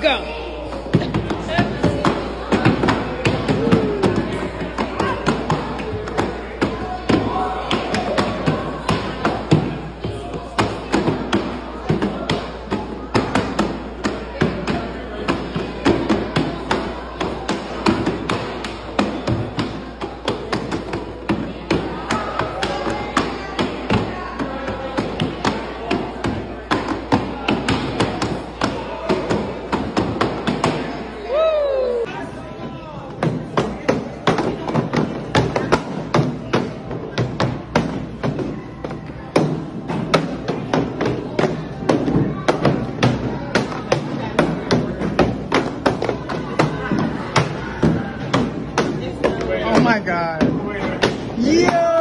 Go. Oh my God. Yeah.